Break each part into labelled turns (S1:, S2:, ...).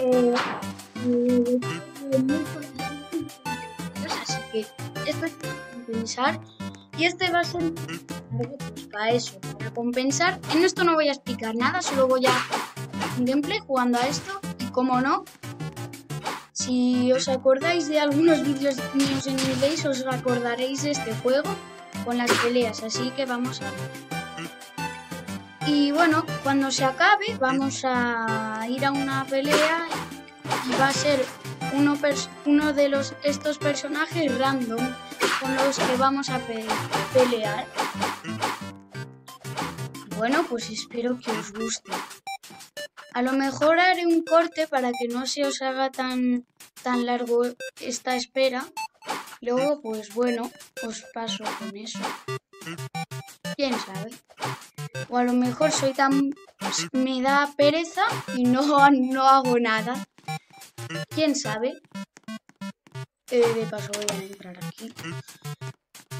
S1: eh, así que esto es para compensar y este va a ser para eso, para compensar. En esto no voy a explicar nada, solo voy a un gameplay jugando a esto y como no, si os acordáis de algunos vídeos míos en inglés, os acordaréis de este juego con las peleas, así que vamos a ver. Y bueno, cuando se acabe vamos a ir a una pelea va a ser uno, de los, estos personajes random con los que vamos a pe pelear. Bueno, pues espero que os guste. A lo mejor haré un corte para que no se os haga tan, tan largo esta espera. Luego, pues bueno, os paso con eso. ¿Quién sabe? O a lo mejor soy tan... me da pereza y no, no hago nada. ¿Quién sabe? Eh, de paso voy a entrar aquí.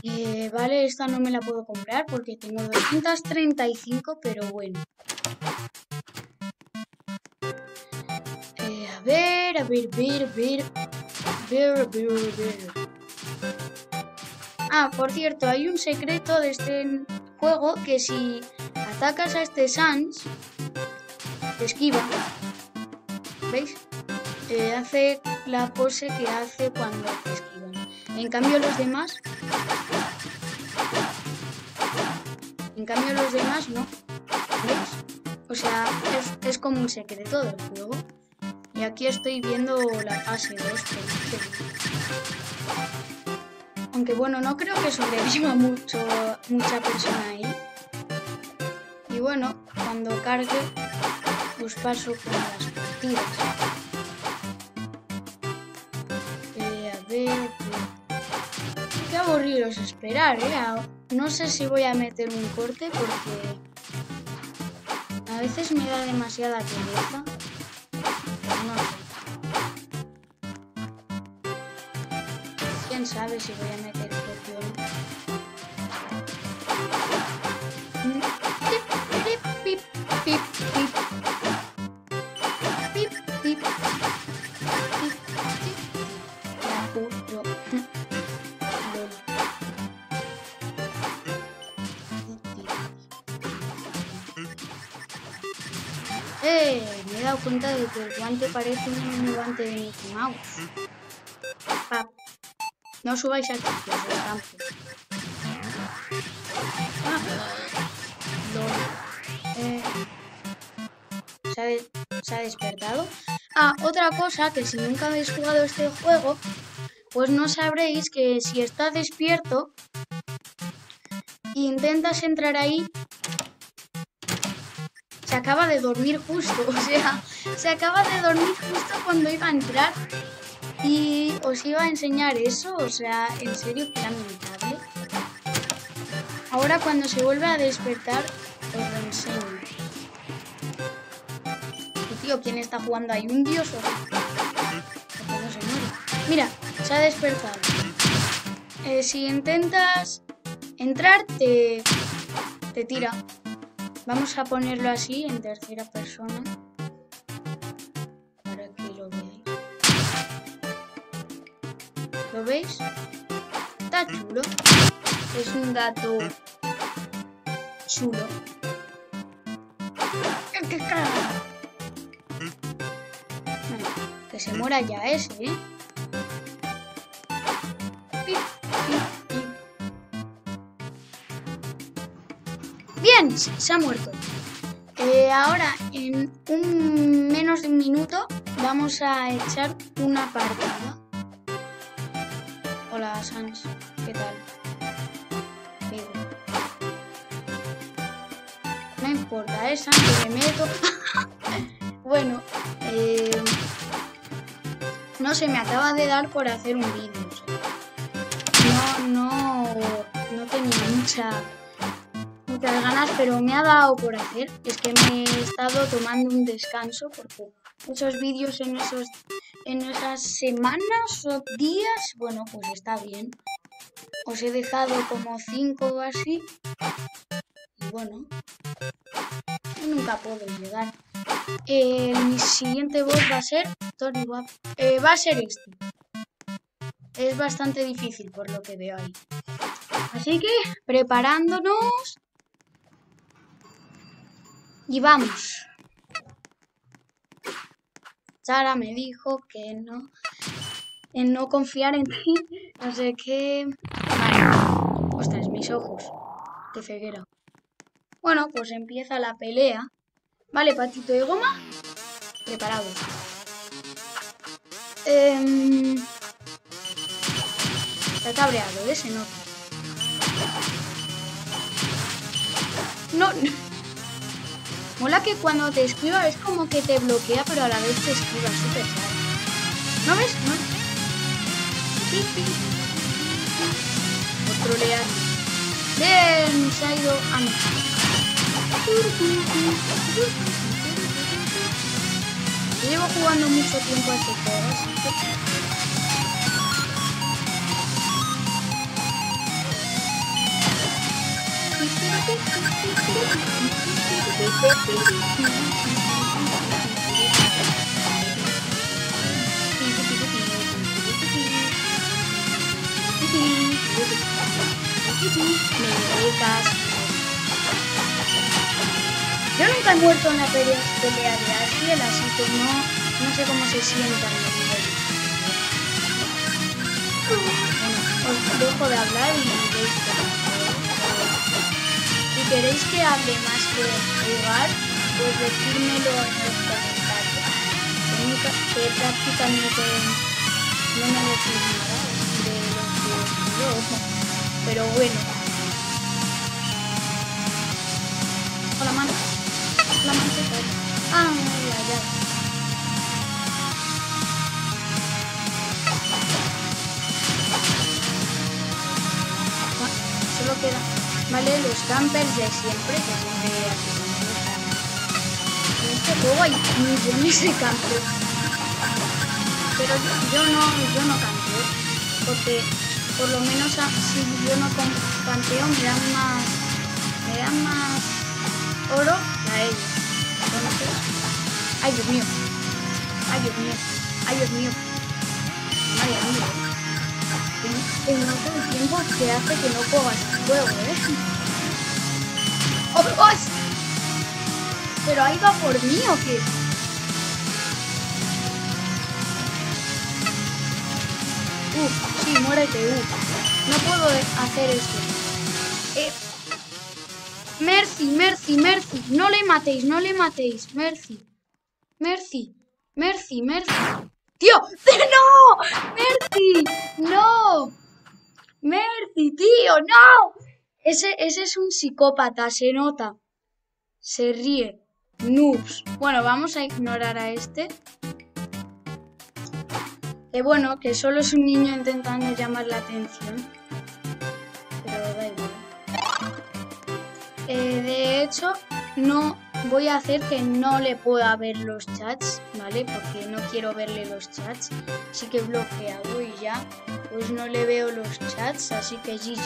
S1: Eh, vale, esta no me la puedo comprar porque tengo 235, pero bueno. a ver, a ver, ver, ver. Ver, ver, ver. Ah, por cierto, hay un secreto de este juego que si atacas a este Sans, te esquiva. ¿Veis? Eh, hace la pose que hace cuando esquivan. En cambio los demás... En cambio los demás no. ¿Veis? O sea, es, es como un secreto del juego. Y aquí estoy viendo la fase 2. Aunque bueno, no creo que sobreviva mucho, mucha persona ahí. Y bueno, cuando cargue, pues paso con las partidas. Aburridos esperar. No sé si voy a meter un corte porque... A veces me da demasiada pereza. ¿Quién sabe si voy a meter ¡Eh! Me he dado cuenta de que el guante parece un guante de Mickey Mouse. No subáis aquí, que os. Ah. Eh. ¿se, ha ¿Se ha despertado? Ah, otra cosa, que si nunca habéis jugado este juego, pues no sabréis que si está despierto intentas entrar ahí, se acaba de dormir justo, o sea, se acaba de dormir justo cuando iba a entrar y os iba a enseñar eso, o sea, en serio que lamentable. Ahora cuando se vuelve a despertar, os lo enseño. Tío, ¿quién está jugando ahí? ¿Un dios o no se muere? Mira, se ha despertado. Eh, si intentas entrar, te, te tira. Vamos a ponerlo así, en tercera persona. Para que lo veáis. ¿Lo veis? Está chulo. Es un gato chulo. Que se muera ya ese, ¿eh? Se ha muerto. Eh, ahora, en un menos de un minuto, vamos a echar una partida. Hola, Sans. ¿Qué tal? No importa, ¿eh, Sans? Que me meto. bueno, eh, no se me acaba de dar por hacer un vídeo. No, no, no tenía mucha muchas ganas, pero me ha dado por hacer. Es que me he estado tomando un descanso porque muchos vídeos en esos en esas semanas o días, bueno, pues está bien. Os he dejado como cinco o así. Y bueno, nunca puedo llegar. eh, mi siguiente boss va a ser Tony Wap. Eh, va a ser este. Es bastante difícil por lo que veo ahí. Así que preparándonos. Y vamos. Sara me dijo que no, en no confiar en ti, no sé qué. Vale. Ostras, mis ojos. Qué ceguera. Bueno, pues empieza la pelea. Vale, patito de goma. Preparado. Eh... Está cabreado, ¿eh? Se nota. No, no. Mola que cuando te escriba es como que te bloquea, pero a la vez te escriba súper. ¿No ves? ¿No ves? Por trolear. Bien, se ha ido. Ah, no. Yo llevo jugando mucho tiempo a este juego. Yo nunca he muerto en la pelea, pelea de Asriel, así que no, no sé cómo se sientan los niveles. Bueno, os dejo de hablar y veis cómo si queréis que hable más que jugar, pues decírmelo en los comentarios. Que, prácticamente no me decís nada de lo que yo, pero bueno. Con la mano. La mano. Ah, ya, ya. ¿Vale? Los campers de siempre, que siempre En este juego hay millones de campers. Pero yo, no, yo no campeo, porque por lo menos si yo no campeo me dan más, me dan más oro a ellos. Ay Dios mío, ay Dios mío, ay Dios mío, madre mía el nota de tiempo que hace que no el juego, ¿eh? ¡Oh, oh! ¿Pero ahí va por mí o qué? Uf, sí, muérete, uf. No puedo hacer eso. Eh. Mercy, Mercy, Mercy. No le matéis, no le matéis. Mercy. Mercy. Mercy, Mercy. ¡Tío! ¡No! ¡Mercy! ¡No! ¡Mercy, tío! ¡No! Ese, ese es un psicópata, se nota. Se ríe. Noobs. Bueno, vamos a ignorar a este. Bueno, que solo es un niño intentando llamar la atención. Pero da. Eh, de hecho, no voy a hacer que no le pueda ver los chats, ¿vale? Porque no quiero verle los chats. Así que bloqueado y ya, pues no le veo los chats, así que GG.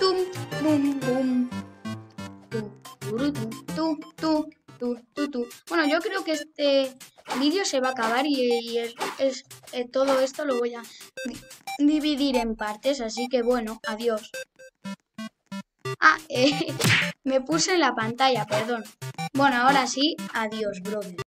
S1: Tum, bum, bum. Tu, tu, tu, tu, tu, tu. Bueno, yo creo que este vídeo se va a acabar y, es, eh, todo esto lo voy a di- dividir en partes, así que bueno, adiós. Ah, eh, me puse en la pantalla, perdón. Bueno, ahora sí, adiós, brother.